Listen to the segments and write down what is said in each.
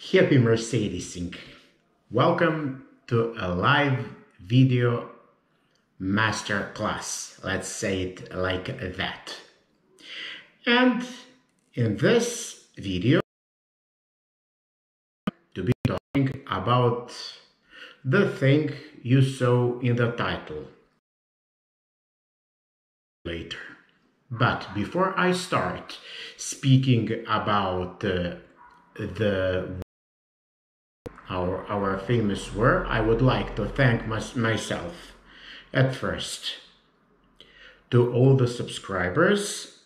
Happy Mercedes Mercedesing! Welcome to a live video master class. Let's say it like that. And in this video, to be talking about the thing you saw in the title later. But before I start speaking about uh, the our, our famous word, I would like to thank my, myself at first to all the subscribers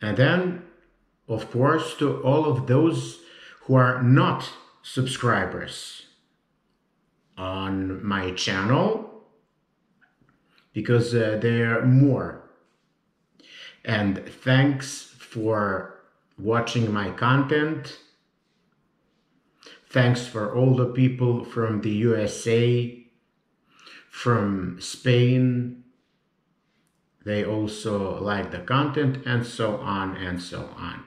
and then of course to all of those who are not subscribers on my channel because uh, there are more. And thanks for watching my content Thanks for all the people from the USA, from Spain. They also like the content and so on and so on.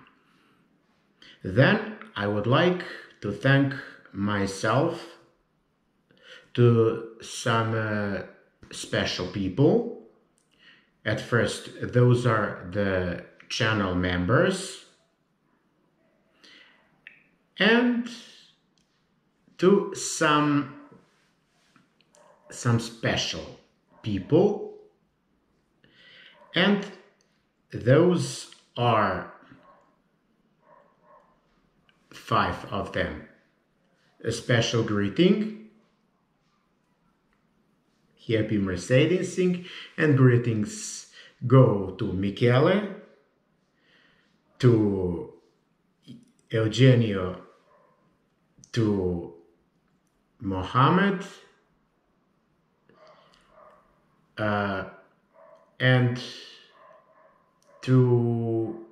Then I would like to thank myself to some uh, special people. At first, those are the channel members. And to some some special people. And those are five of them. A special greeting. Happy mercedesing and greetings go to michele to eugenio to Mohammed uh, and two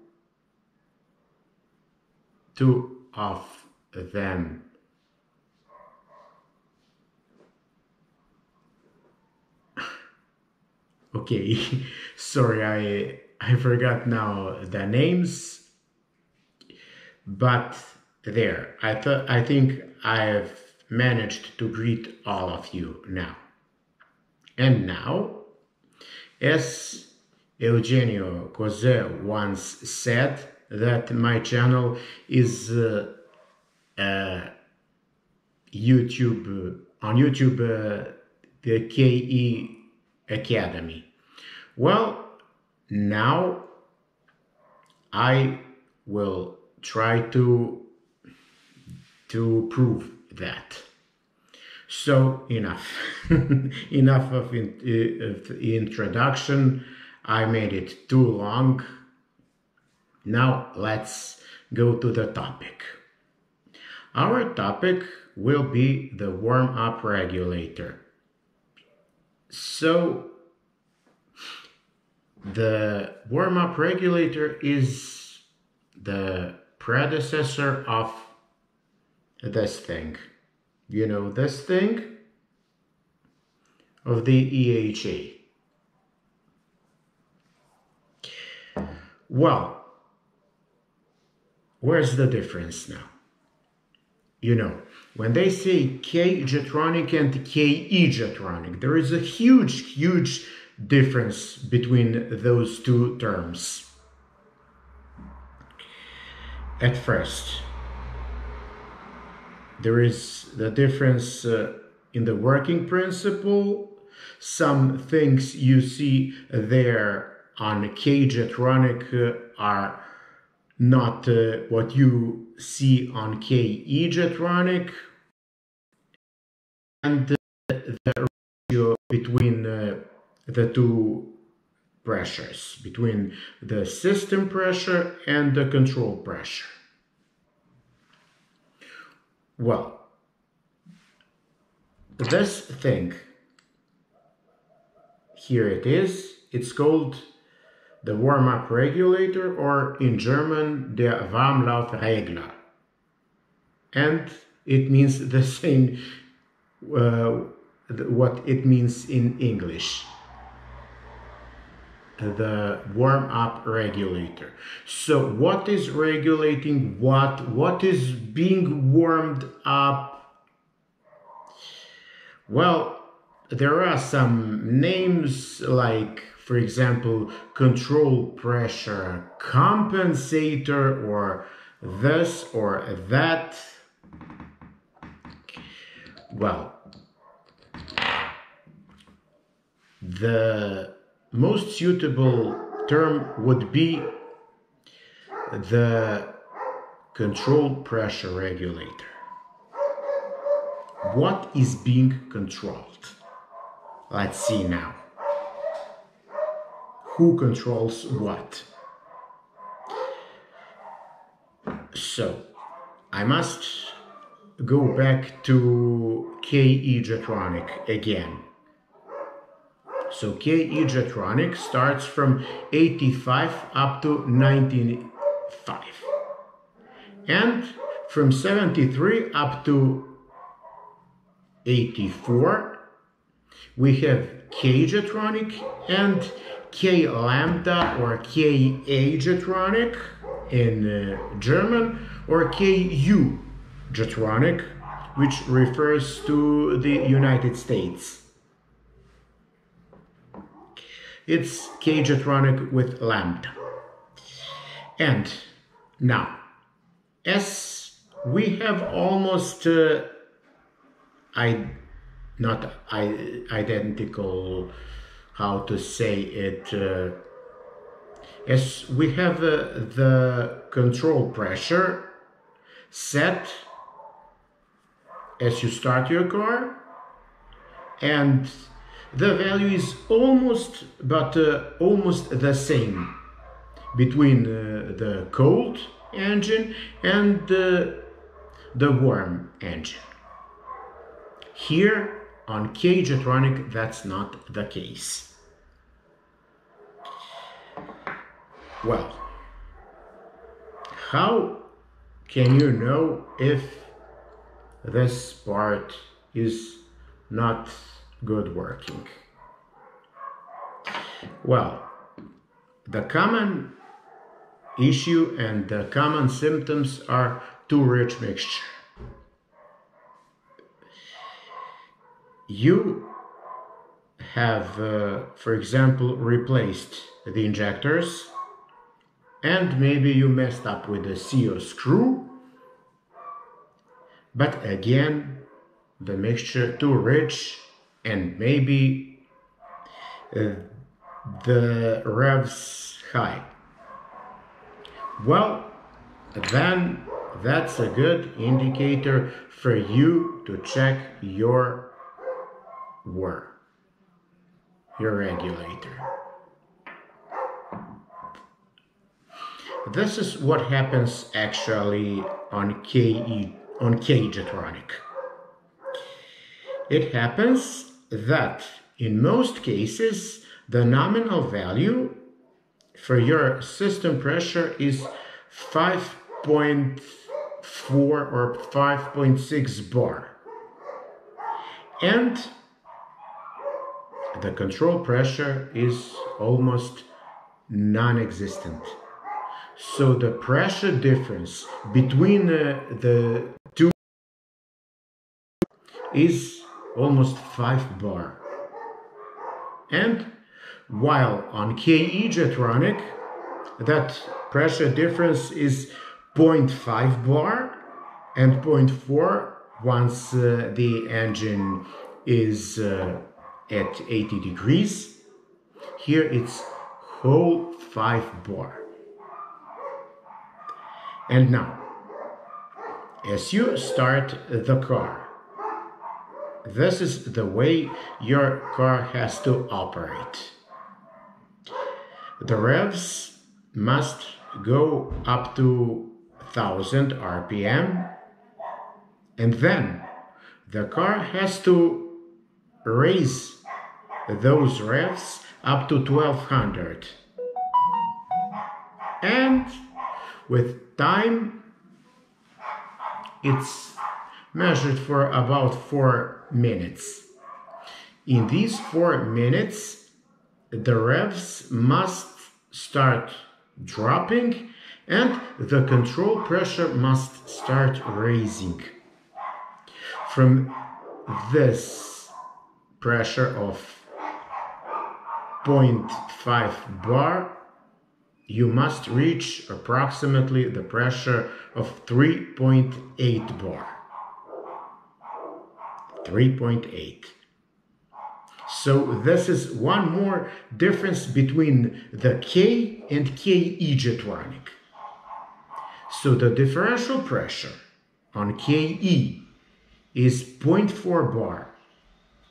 two of them. Okay sorry i i forgot now the names but there i thought i think i've managed to greet all of you now. And now, as Eugenio Cose once said, that my channel is uh, uh, YouTube on YouTube uh, the KE Academy. Well, now I will try to to prove that. So enough, enough of, in, of introduction. I made it too long. Now let's go to the topic. Our topic will be the warm-up regulator. So the warm-up regulator is the predecessor of this thing. You know this thing of the EHA. Well, where's the difference now? You know, when they say K-Jetronic and KE-Jetronic, there is a huge, huge difference between those two terms. At first, there is the difference uh, in the working principle. Some things you see there on K-Jetronic uh, are not uh, what you see on KE-Jetronic. And the ratio between uh, the two pressures, between the system pressure and the control pressure. Well, this thing, here it is, it's called the warm-up regulator or in German der Warmlaufregler. And it means the same uh, what it means in English. The warm up regulator. So what is regulating what? What is being warmed up? Well, there are some names like, for example, control pressure compensator or this or that. Well, the most suitable term would be the control pressure regulator. What is being controlled? Let's see now. Who controls what? So, I must go back to KE Jetronic again. So KE Jetronic starts from 85 up to 95. And from 73 up to 84, we have K Jetronic and K lambda or Ka Jetronic in uh, German or Ku Jetronic, which refers to the United States. It's K-Jetronic with lambda. And now, as we have almost uh, I, not I, identical, how to say it, uh, as we have uh, the control pressure set as you start your car and the value is almost but uh, almost the same between uh, the cold engine and uh, the warm engine. Here on K-Jetronic that's not the case. Well how can you know if this part is not good working? Well, the common issue and the common symptoms are too rich mixture. You have, uh, for example, replaced the injectors and maybe you messed up with the CO screw but again the mixture too rich and maybe uh, the revs high. Well, then that's a good indicator for you to check your WER, your regulator. This is what happens actually on KE on K-Jetronic. It happens that in most cases, the nominal value for your system pressure is 5.4 or 5.6 bar. And the control pressure is almost non-existent. So the pressure difference between uh, the two is almost 5 bar. And while on KE Jetronic, that pressure difference is 0.5 bar and 0.4 once uh, the engine is uh, at 80 degrees. Here it's whole 5 bar. And now, as you start the car, this is the way your car has to operate. The revs must go up to 1000 RPM and then the car has to raise those revs up to 1200 and with time it's measured for about four minutes. In these four minutes, the revs must start dropping and the control pressure must start raising. From this pressure of 0.5 bar, you must reach approximately the pressure of 3.8 bar. 3.8. So this is one more difference between the K and KE Jetronic. So the differential pressure on KE is 0.4 bar.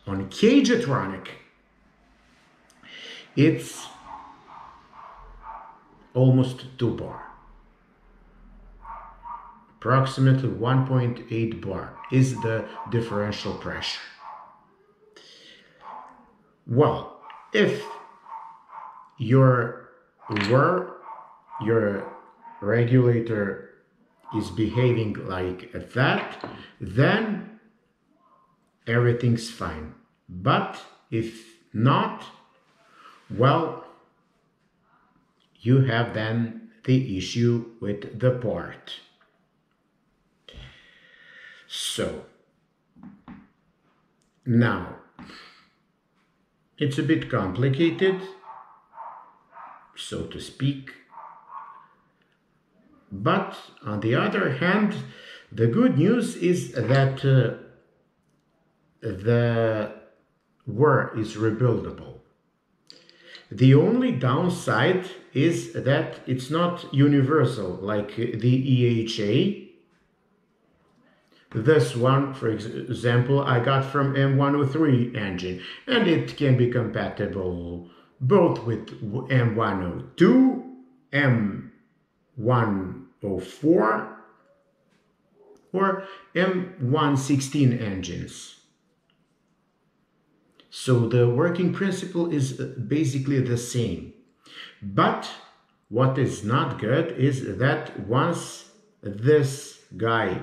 On K Jetronic, it's almost 2 bar. Approximately 1.8 bar is the differential pressure. Well, if your were your regulator is behaving like that, then everything's fine. But if not, well, you have then the issue with the part. So, now, it's a bit complicated, so to speak. But on the other hand, the good news is that uh, the war is rebuildable. The only downside is that it's not universal like the EHA this one, for example, I got from M103 engine, and it can be compatible both with M102, M104, or M116 engines. So the working principle is uh, basically the same. But what is not good is that once this guy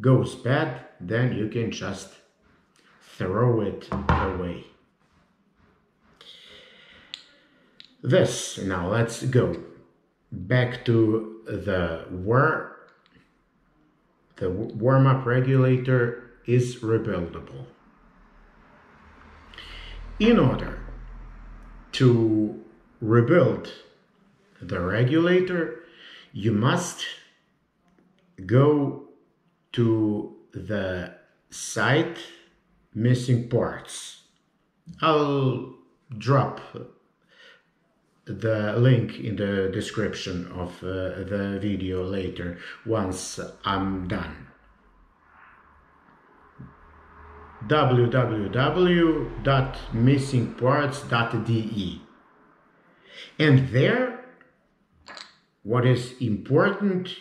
goes bad, then you can just throw it away. This, now let's go back to the war. The warm-up regulator is rebuildable. In order to rebuild the regulator, you must go to the site missing parts. I'll drop the link in the description of uh, the video later once I'm done. www.missingparts.de and there what is important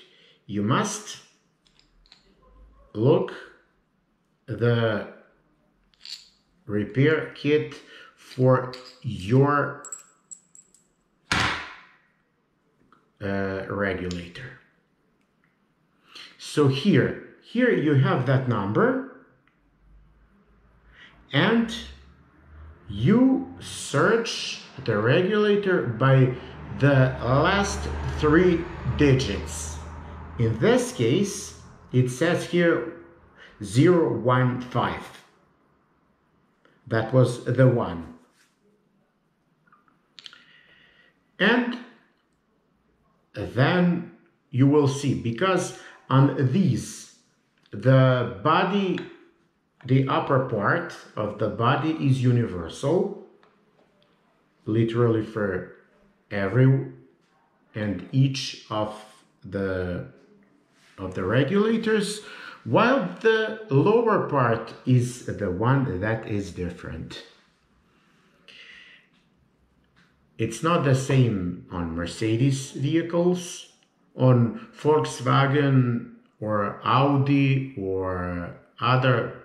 you must look the repair kit for your uh, regulator. So here, here you have that number and you search the regulator by the last three digits. In this case, it says here 015. That was the one. And then you will see, because on these, the body, the upper part of the body is universal, literally for every and each of the of the regulators, while the lower part is the one that is different. It's not the same on Mercedes vehicles, on Volkswagen or Audi or other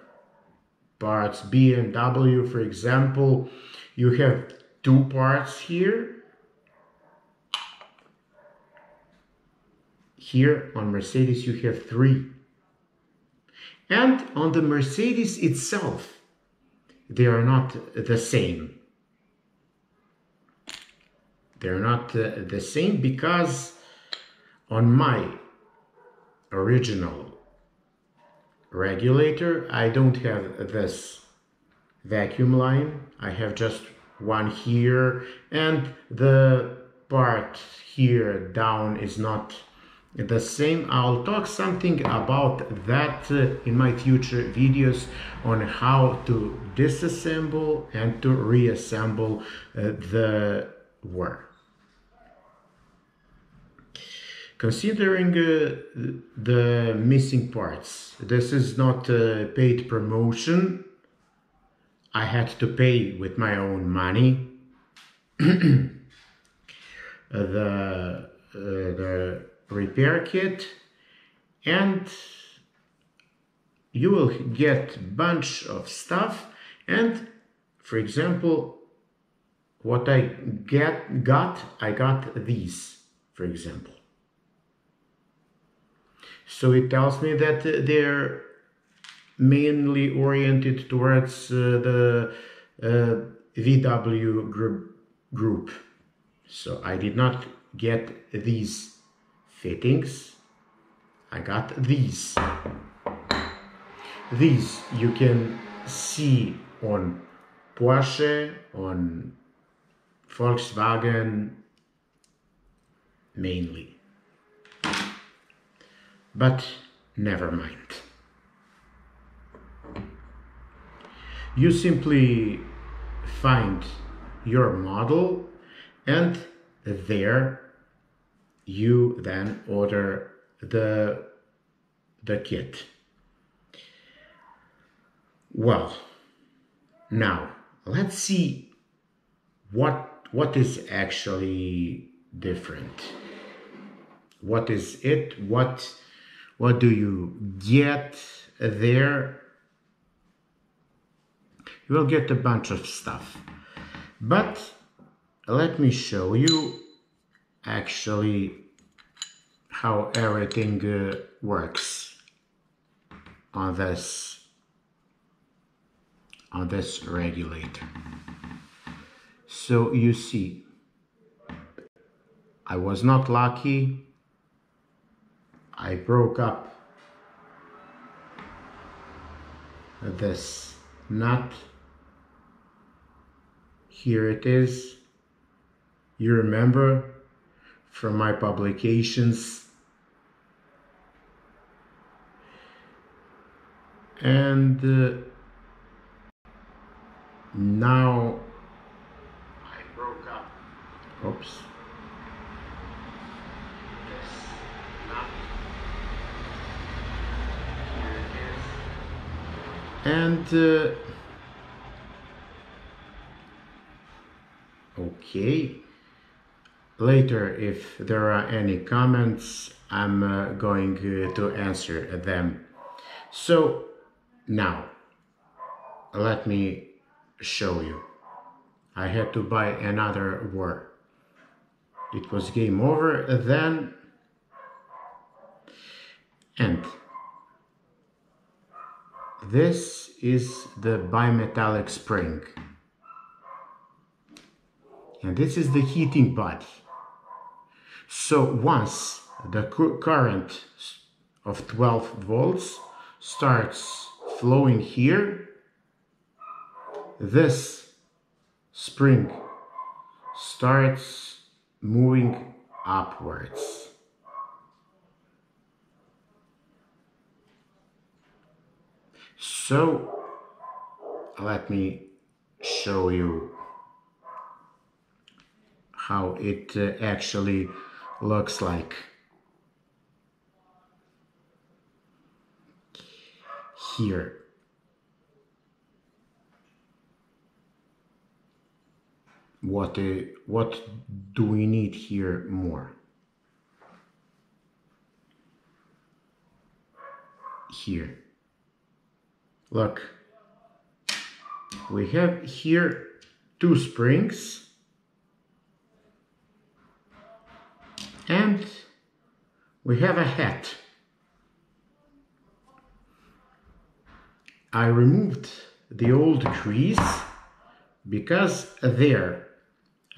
parts, BMW for example, you have two parts here Here on Mercedes you have three. And on the Mercedes itself, they are not the same. they're not uh, the same because on my original regulator I don't have this vacuum line I have just one here and the part here down is not the same I'll talk something about that uh, in my future videos on how to disassemble and to reassemble uh, the war considering uh, the missing parts this is not a paid promotion. I had to pay with my own money. The uh, the repair kit and you will get bunch of stuff. And for example what I get got I got these for example. So it tells me that they're mainly oriented towards uh, the uh, VW group, group. So I did not get these fittings. I got these. These you can see on Porsche, on Volkswagen mainly. But never mind. You simply find your model and there you then order the the kit. Well now let's see what what is actually different. What is it? What what do you get there? You will get a bunch of stuff. But let me show you actually how everything uh, works on this on this regulator. So you see I was not lucky. I broke up this nut. Here it is. You remember from my publications. And uh, now I broke up. Oops. And uh, okay later if there are any comments I'm uh, going uh, to answer them. So now let me show you. I had to buy another war. It was game over then. And this is the bimetallic spring. And this is the heating body. So once the current of 12 volts starts flowing here, this spring starts moving upwards. So let me show you how it uh, actually looks like. Here. What, uh, what do we need here more? Here. Look, we have here two springs and we have a hat. I removed the old grease because there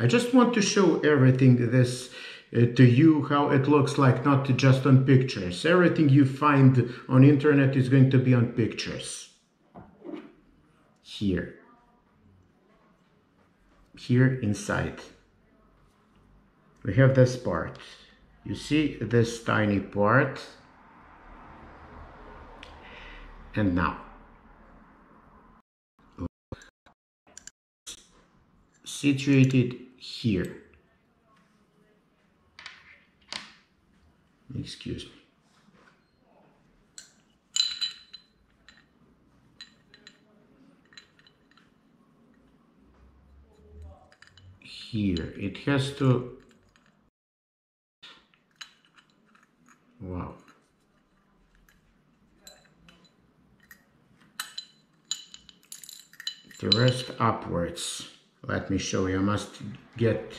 I just want to show everything this uh, to you how it looks like not just on pictures. Everything you find on internet is going to be on pictures. Here. Here inside. We have this part. You see this tiny part? And now. Situated here. Excuse me. Here, it has to, wow. The rest upwards. Let me show you, I must get,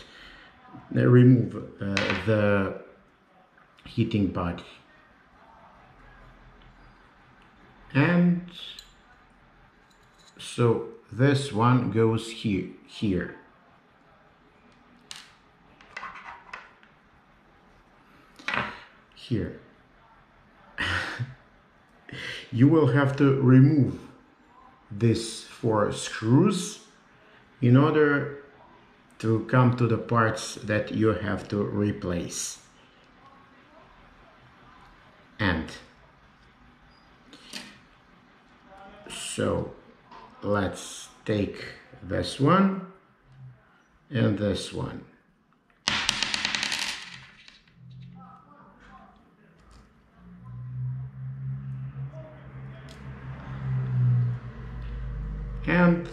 uh, remove uh, the heating body. And so this one goes here, here. Here. you will have to remove this four screws in order to come to the parts that you have to replace and so let's take this one and this one and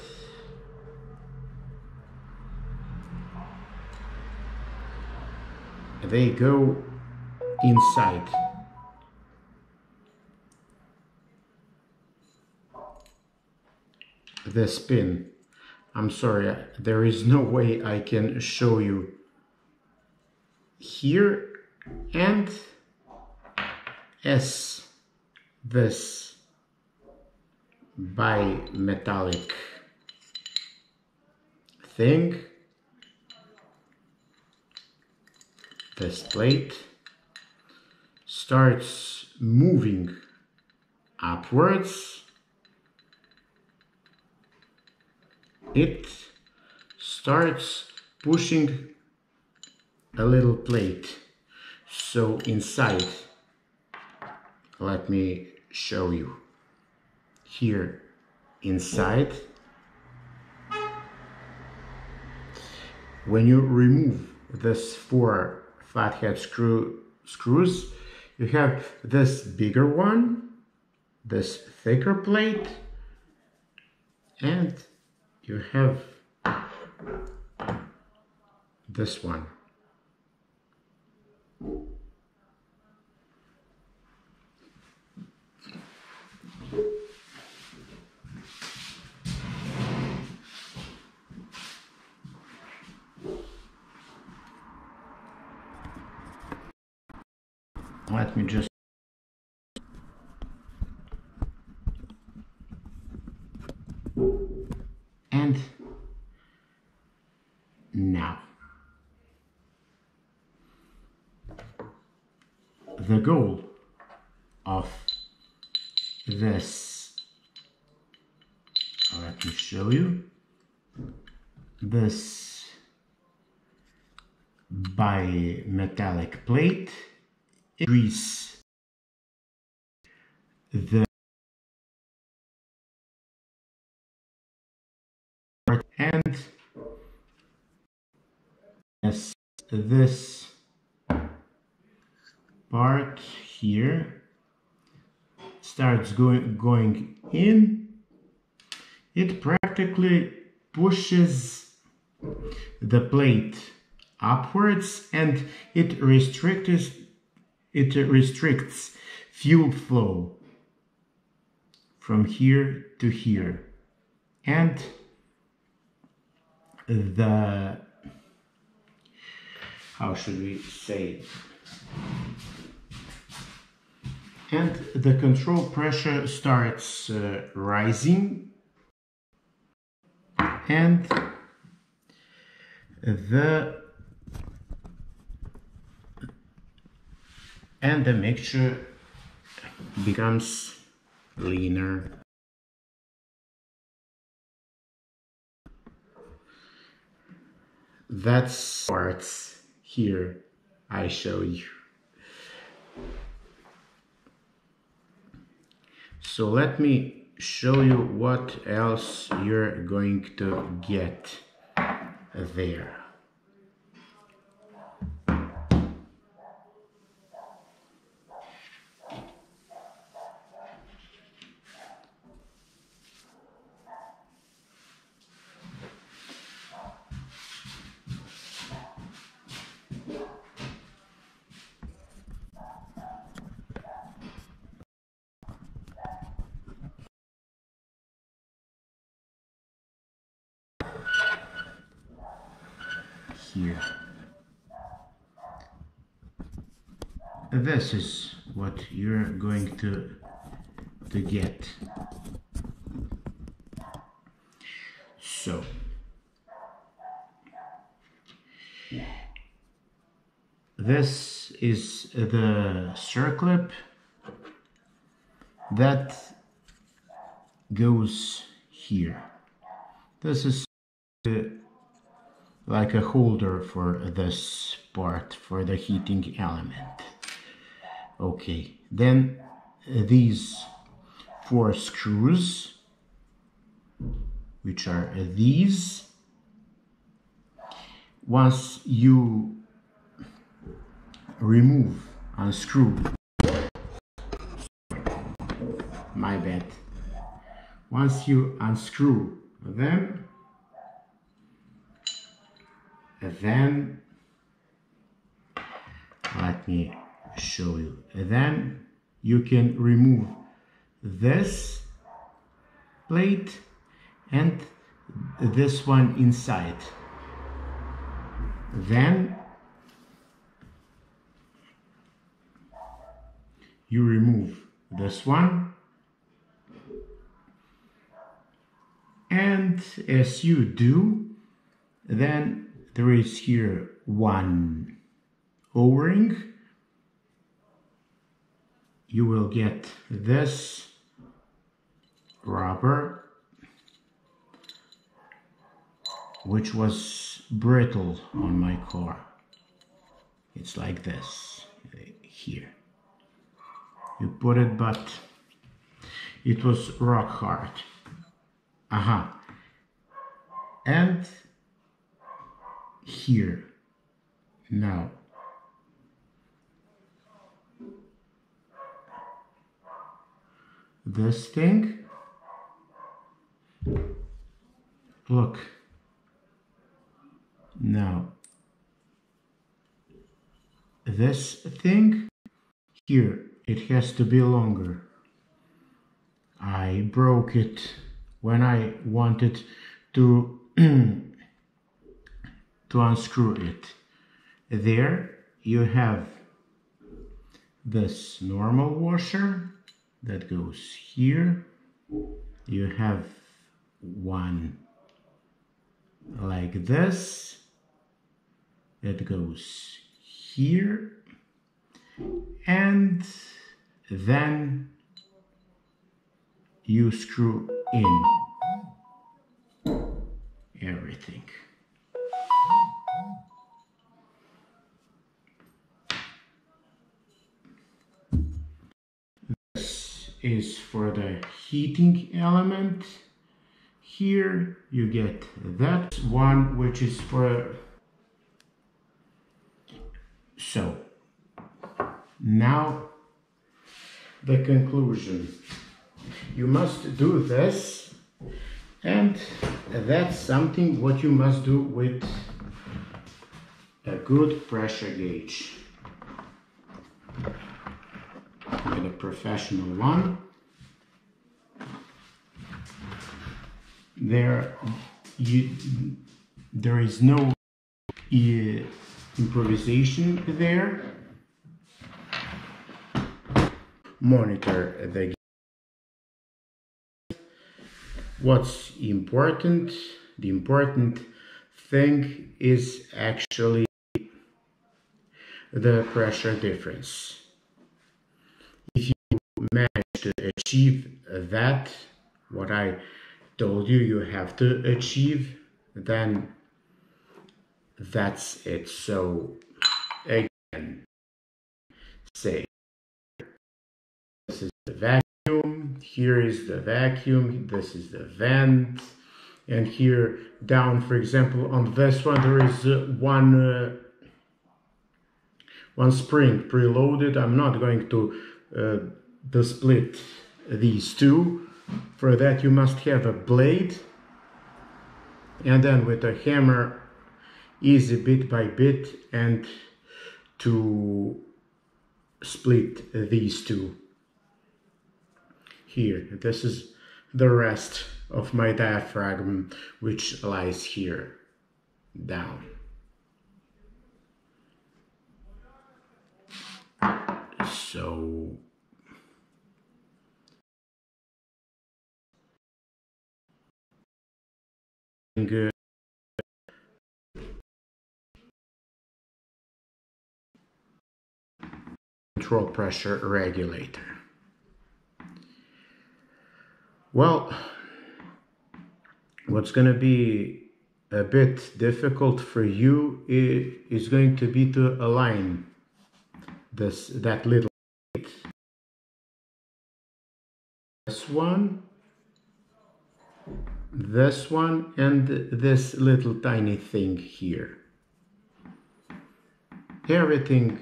they go inside. The spin. I'm sorry, there is no way I can show you. Here and as this bimetallic thing. This plate starts moving upwards. It starts pushing a little plate. So inside let me show you here inside when you remove this four flathead screw screws you have this bigger one this thicker plate and you have this one. Let me just and now. The goal of this, let me show you, this bimetallic plate increase the and as this part here starts going going in. It practically pushes the plate upwards and it restricts it restricts fuel flow from here to here and the how should we say it? and the control pressure starts uh, rising and the and the mixture becomes leaner. That's parts here I show you. So let me show you what else you're going to get there here. This is what you're going to to get. So this is the circlip that goes here. This is like a holder for this part for the heating element okay then uh, these four screws which are these once you remove unscrew my bad once you unscrew them then let me show you. Then you can remove this plate and this one inside. Then you remove this one. And as you do then there is here one o-ring you will get this rubber which was brittle on my car it's like this here you put it but it was rock hard aha uh -huh. and here. Now, this thing, look, now, this thing here, it has to be longer. I broke it when I wanted to to unscrew it. There you have this normal washer that goes here. You have one like this that goes here and then you screw in everything. Is for the heating element. Here you get that one which is for... So, now the conclusion. You must do this and that's something what you must do with a good pressure gauge professional one. There, you, there is no uh, improvisation there. Monitor the What's important? The important thing is actually the pressure difference. If you manage to achieve that, what I told you you have to achieve, then that's it. So again, say this is the vacuum, here is the vacuum, this is the vent, and here down, for example, on this one there is uh, one uh, one spring preloaded. I'm not going to uh, split these two. For that you must have a blade and then with a hammer easy bit by bit and to split these two here this is the rest of my diaphragm which lies here down so good control pressure regulator. Well, what's going to be a bit difficult for you is going to be to align this that little this one this one and this little tiny thing here. Everything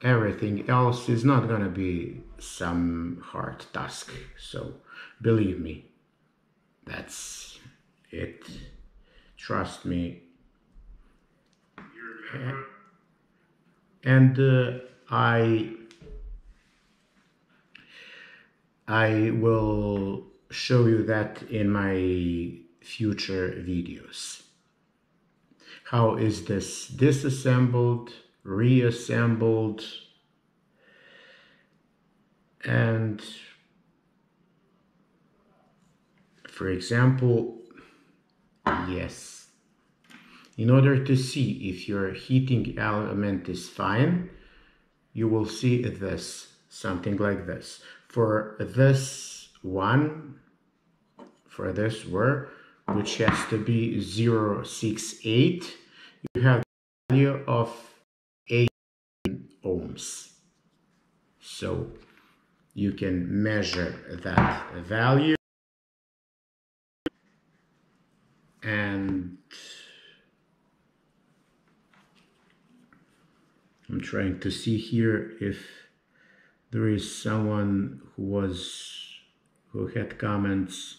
everything else is not gonna be some hard task so believe me that's it. Trust me. And uh, I I will show you that in my future videos. How is this disassembled reassembled and for example yes. In order to see if your heating element is fine you will see this something like this. For this one for this word which has to be 068 you have the value of 8 ohms. So you can measure that value and I'm trying to see here if there is someone who was who had comments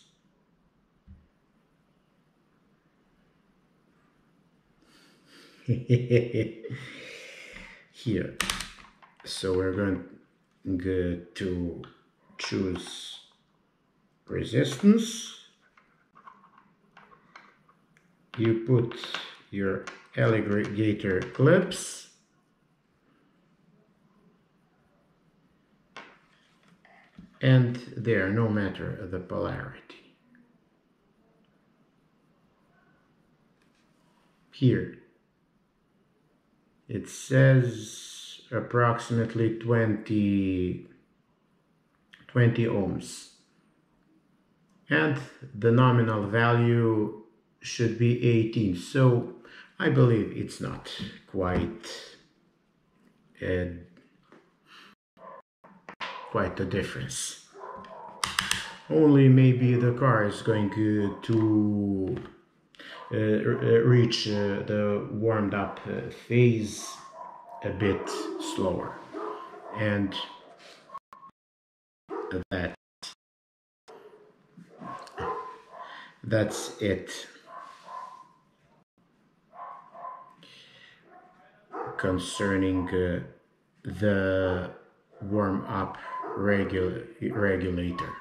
here. So we're going to choose resistance. You put your alligator clips. And there no matter the polarity. Here it says approximately 20 20 ohms. And the nominal value should be 18 so I believe it's not quite a, quite a difference. Only maybe the car is going to, reach uh, the warmed up phase a bit slower. And that that's it. Concerning uh, the warm up regula regulator.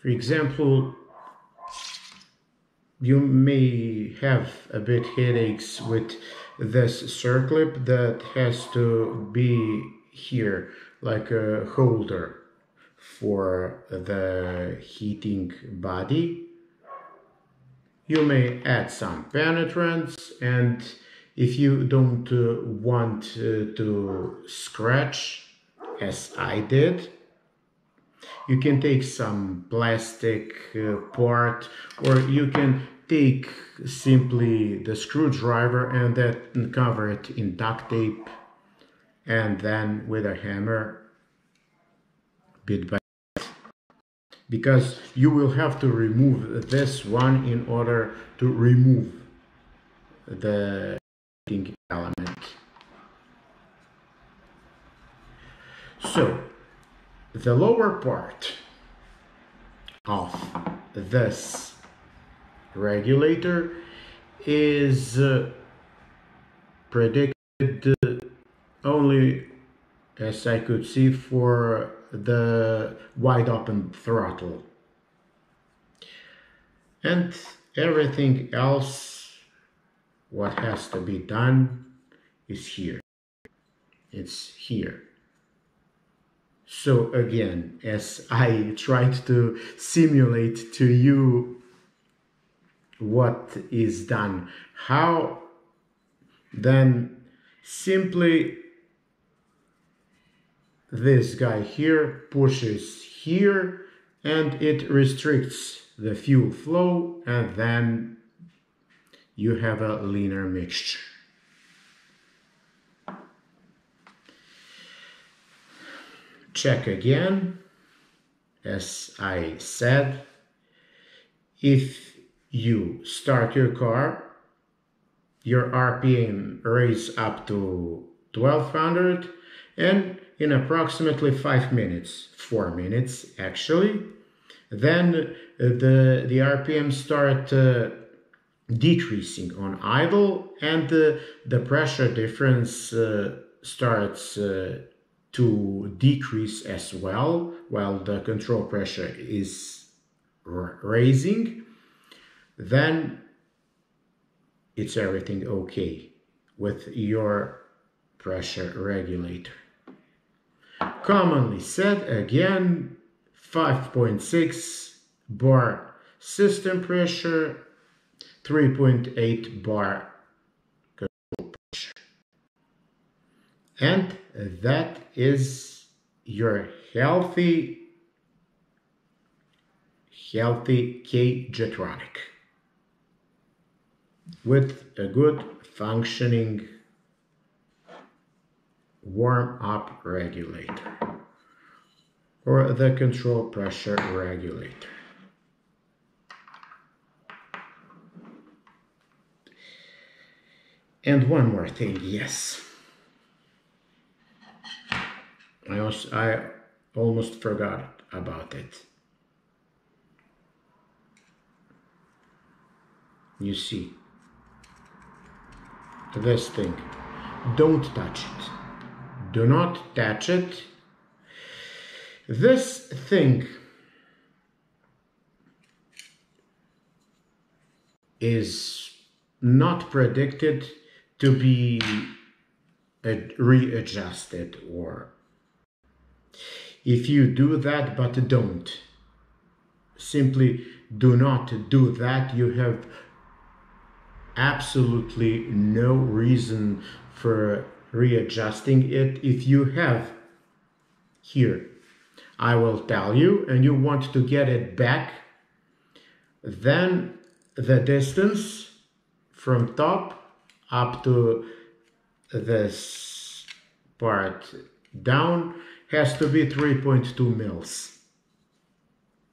For example you may have a bit headaches with this circlip that has to be here like a holder for the heating body. You may add some penetrants and if you don't uh, want uh, to scratch as I did, you can take some plastic uh, part or you can take simply the screwdriver and then cover it in duct tape and then with a hammer bit by bit because you will have to remove this one in order to remove the element. So the lower part of this regulator is uh, predicted only as I could see for the wide open throttle. And everything else what has to be done is here. It's here so again as I tried to simulate to you what is done. How then simply this guy here pushes here and it restricts the fuel flow and then you have a leaner mixture. Check again. As I said, if you start your car, your RPM raise up to 1200 and in approximately 5 minutes, 4 minutes actually, then the, the RPM start uh, decreasing on idle and uh, the pressure difference uh, starts uh, to decrease as well while the control pressure is raising then it's everything okay with your pressure regulator. Commonly said again, 5.6 bar system pressure, 3.8 bar control pressure. And that is your healthy, healthy K-Jetronic with a good functioning warm up regulator or the control pressure regulator. And one more thing, yes. I I almost forgot about it. You see, this thing. Don't touch it. Do not touch it. This thing is not predicted to be readjusted or if you do that but don't simply do not do that you have absolutely no reason for readjusting it. If you have here I will tell you and you want to get it back then the distance from top up to this part down has to be 3.2 mils.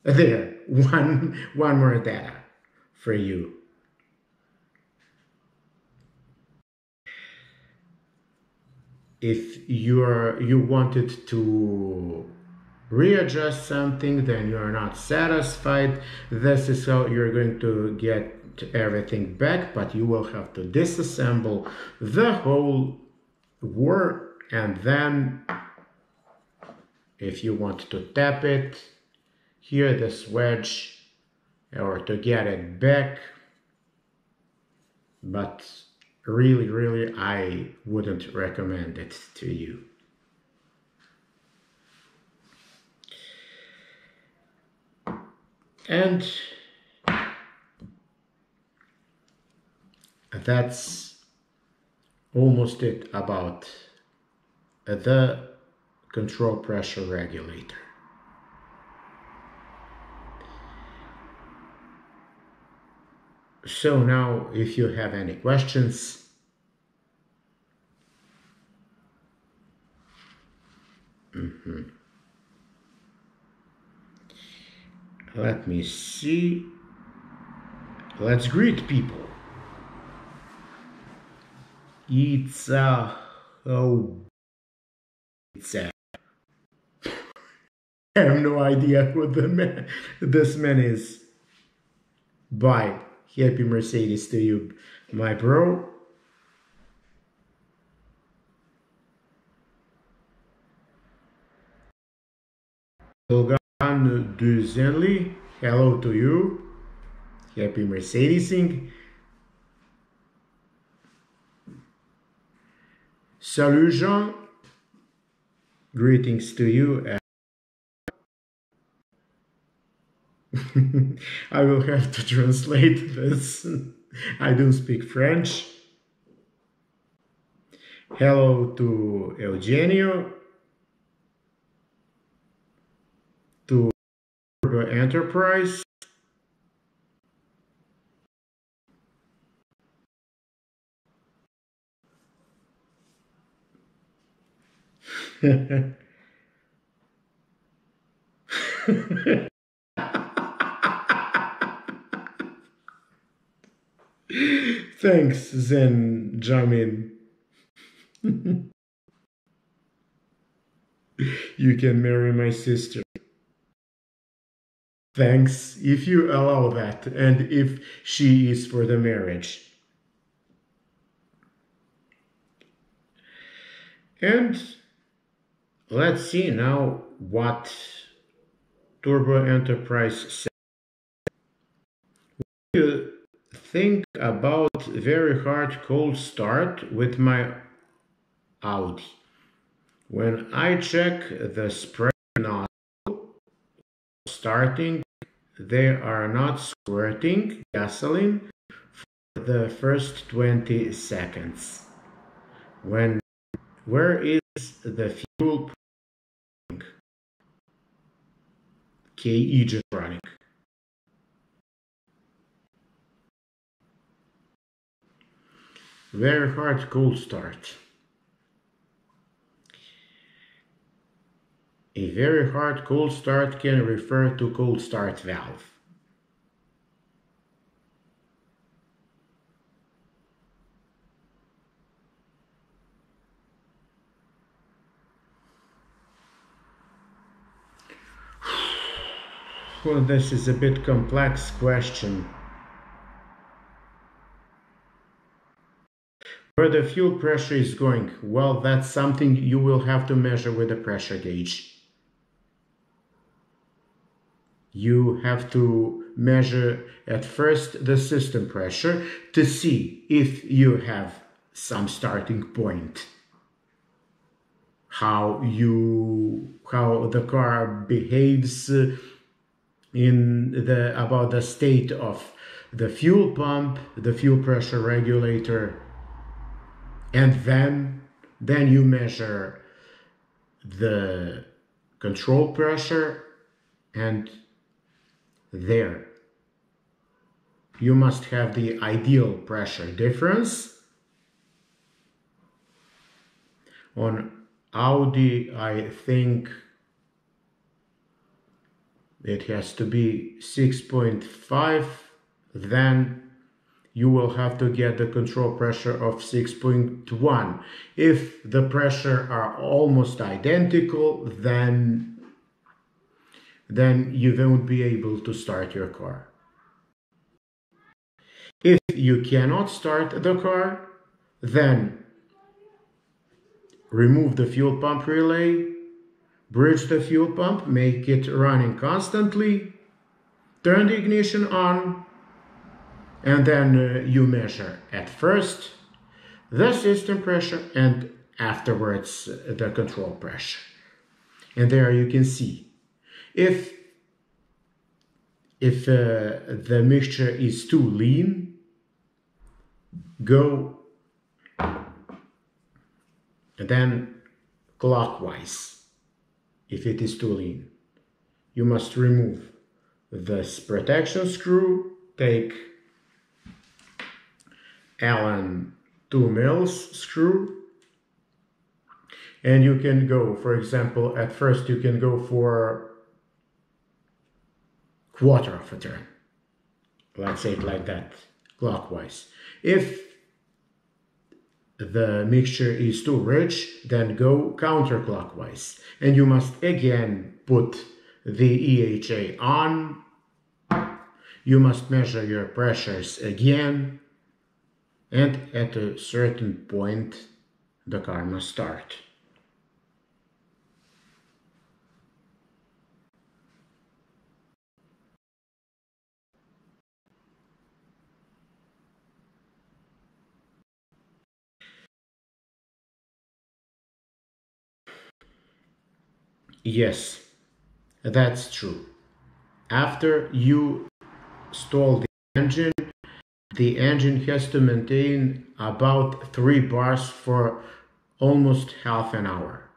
Uh, there one one more data for you. If you're you wanted to readjust something then you're not satisfied. This is how you're going to get everything back but you will have to disassemble the whole work and then if you want to tap it here this wedge or to get it back but really, really, I wouldn't recommend it to you. And that's almost it about the control pressure regulator. So now if you have any questions, mm -hmm. let me see. Let's greet people. It's a oh, it's a. I have no idea what the man, this man is. Bye. Happy Mercedes to you, my bro. Logan Duzenli, hello to you. Happy Mercedesing. Salut Jean, greetings to you. I will have to translate this. I don't speak French. Hello to Eugenio, to Enterprise. Thanks, Zen Jamin. you can marry my sister. Thanks, if you allow that, and if she is for the marriage. And let's see now what Turbo Enterprise says. Think about very hard cold start with my Audi? When I check the spray nozzle starting they are not squirting gasoline for the first 20 seconds. When where is the fuel KE Jetronic. Very hard cold start. A very hard cold start can refer to cold start valve. Well, this is a bit complex question. Where the fuel pressure is going, well, that's something you will have to measure with a pressure gauge. You have to measure at first the system pressure to see if you have some starting point. How you how the car behaves in the about the state of the fuel pump the fuel pressure regulator and then then you measure the control pressure and there. You must have the ideal pressure difference. On Audi, I think it has to be 6.5 then you will have to get the control pressure of 6.1 if the pressure are almost identical then then you won't be able to start your car. If you cannot start the car, then remove the fuel pump relay, bridge the fuel pump, make it running constantly, turn the ignition on, and then uh, you measure at first the system pressure and afterwards uh, the control pressure. And there you can see if if uh, the mixture is too lean, go then clockwise if it is too lean. You must remove this protection screw, take Allen 2 mils screw and you can go, for example, at first you can go for quarter of a turn. Let's say it like that, clockwise. If the mixture is too rich, then go counterclockwise. And you must again put the EHA on. You must measure your pressures again. And at a certain point, the must start. Yes, that's true. After you stall the engine, the engine has to maintain about 3 bars for almost half an hour.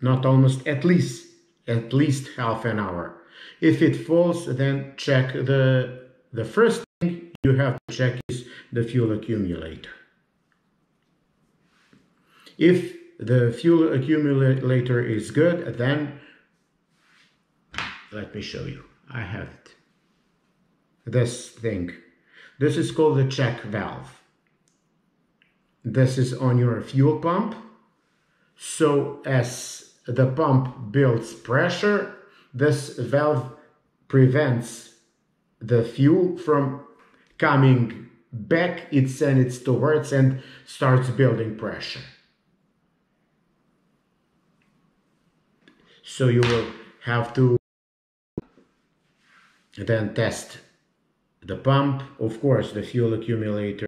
Not almost, at least, at least half an hour. If it falls, then check the, the first thing you have to check is the fuel accumulator. If the fuel accumulator is good, then let me show you. I have it. This thing. This is called the check valve. This is on your fuel pump. So as the pump builds pressure, this valve prevents the fuel from coming back, it sends it towards and starts building pressure. So you will have to then test the pump, of course, the fuel accumulator.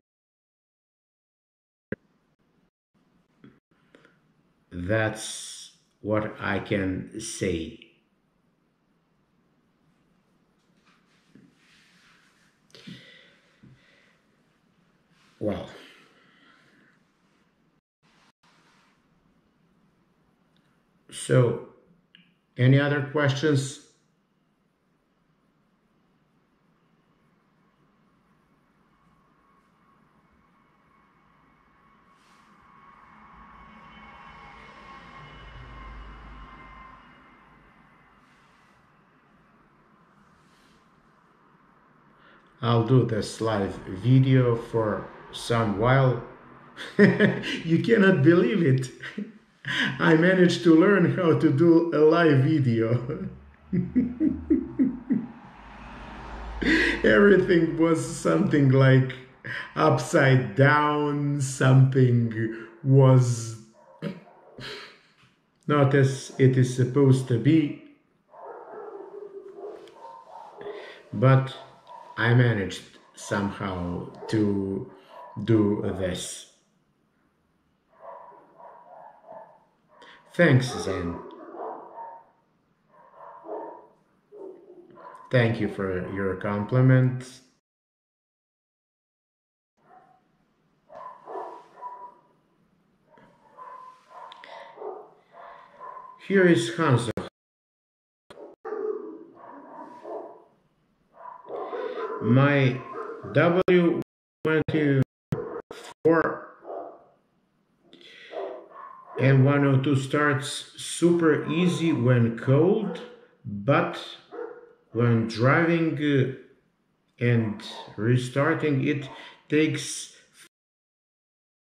That's what I can say. Well, so any other questions? I'll do this live video for some while. you cannot believe it. I managed to learn how to do a live video. Everything was something like upside down, something was not as it is supposed to be. But I managed somehow to do this. Thanks, Zen. Thank you for your compliment. Here is Hanzo. My W24 and 102 starts super easy when cold, but when driving uh, and restarting it takes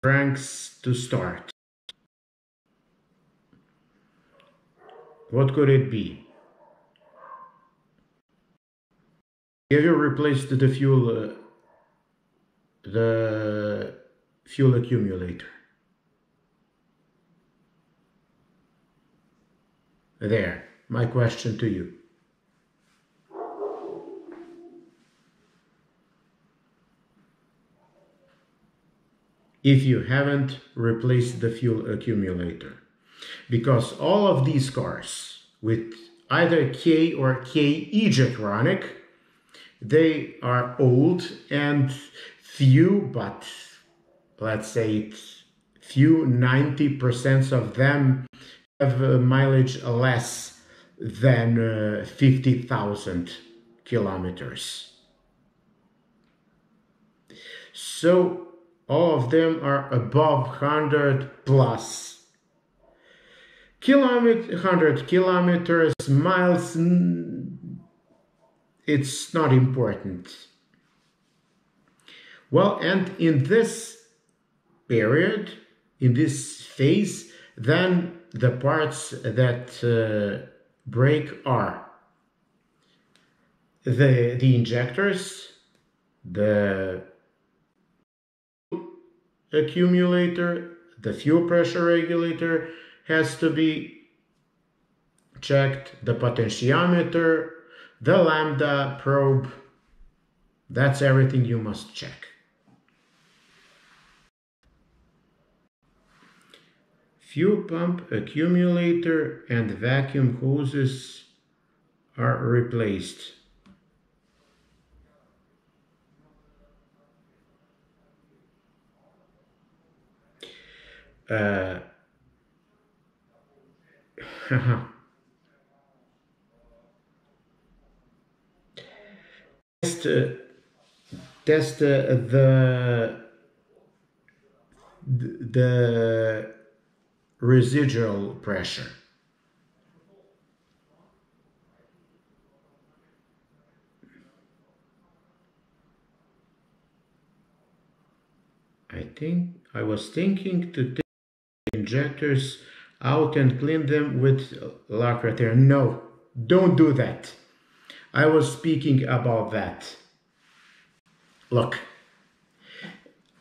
francs to start. What could it be? Have you replaced the fuel, uh, the fuel accumulator? There, my question to you. If you haven't replaced the fuel accumulator, because all of these cars with either K or KE Jetronic they are old and few, but let's say it's few 90% of them have a mileage less than uh, 50,000 kilometers. So all of them are above 100 plus kilometer 100 kilometers miles it's not important. Well and in this period in this phase then the parts that uh, break are the the injectors the accumulator the fuel pressure regulator has to be checked the potentiometer the lambda probe that's everything you must check. Fuel pump accumulator and vacuum hoses are replaced. Uh, test uh, test uh, the the residual pressure I think I was thinking to take injectors out and clean them with Lacrater. No, don't do that. I was speaking about that. Look,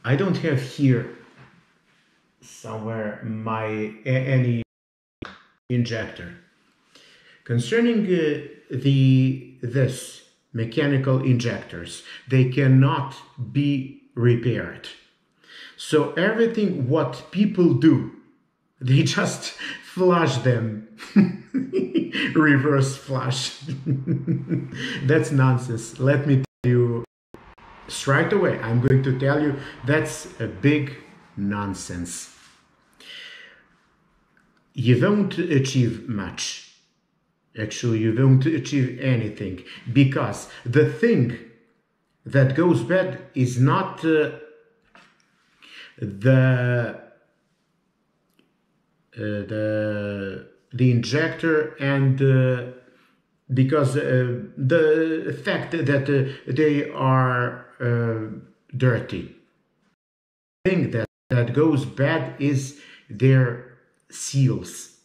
I don't have here somewhere my any injector. Concerning uh, the this mechanical injectors, they cannot be repaired. So everything what people do they just flush them. Reverse flash. that's nonsense. Let me tell you straight away. I'm going to tell you that's a big nonsense. You won't achieve much. Actually, you won't achieve anything because the thing that goes bad is not uh, the uh, the the injector and uh, because uh, the fact that they are dirty. Thing that that goes bad is their seals.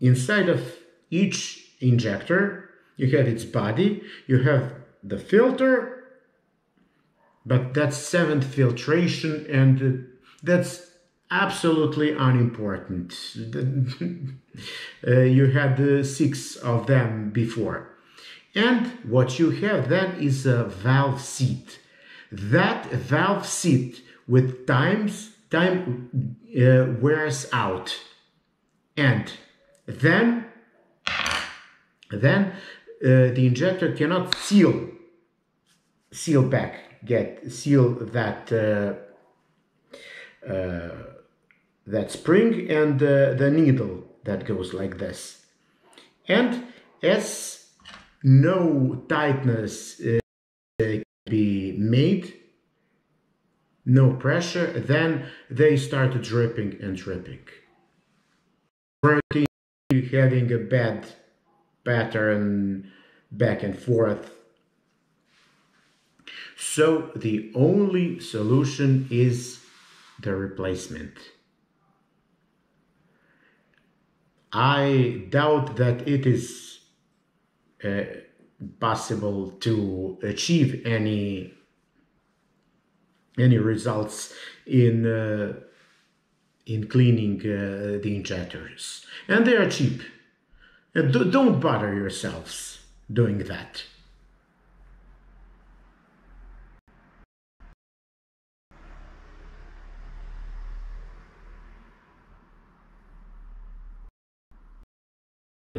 Inside of each injector you have its body you have the filter but that's seventh filtration and that's absolutely unimportant. uh, you had uh, six of them before. And what you have then is a valve seat. That valve seat with times time uh, wears out. And then then uh, the injector cannot seal seal back get seal that uh, uh, that spring and uh, the needle that goes like this. And as no tightness uh, can be made, no pressure, then they start dripping and dripping. Having a bad pattern back and forth. So the only solution is the replacement. I doubt that it is uh, possible to achieve any any results in uh, in cleaning uh, the injectors, and they are cheap. And don't bother yourselves doing that.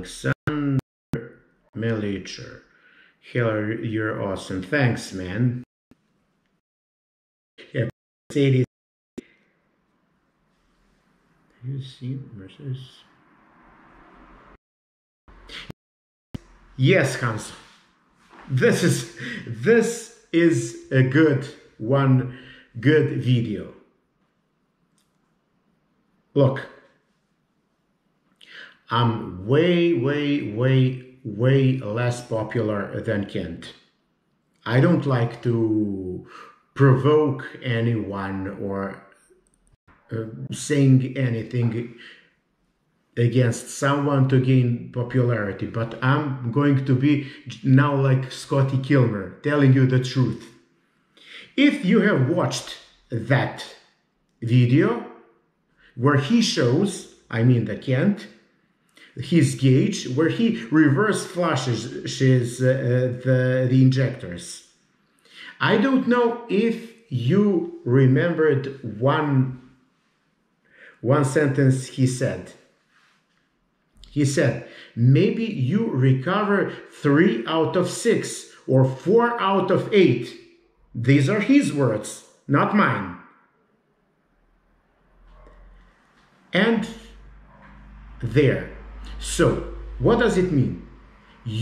Alexander Melicher. Hillary, you're awesome. Thanks, man. Yeah, Mercedes. You see Mercedes. Yes, Hans. This is this is a good one, good video. Look, I'm way, way, way, way less popular than Kent. I don't like to provoke anyone or uh, saying anything against someone to gain popularity, but I'm going to be now like Scotty Kilmer, telling you the truth. If you have watched that video where he shows, I mean the Kent, his gauge, where he reverse flushes uh, the, the injectors. I don't know if you remembered one one sentence he said he said, maybe you recover three out of six or four out of eight. These are his words, not mine. And there. So, what does it mean?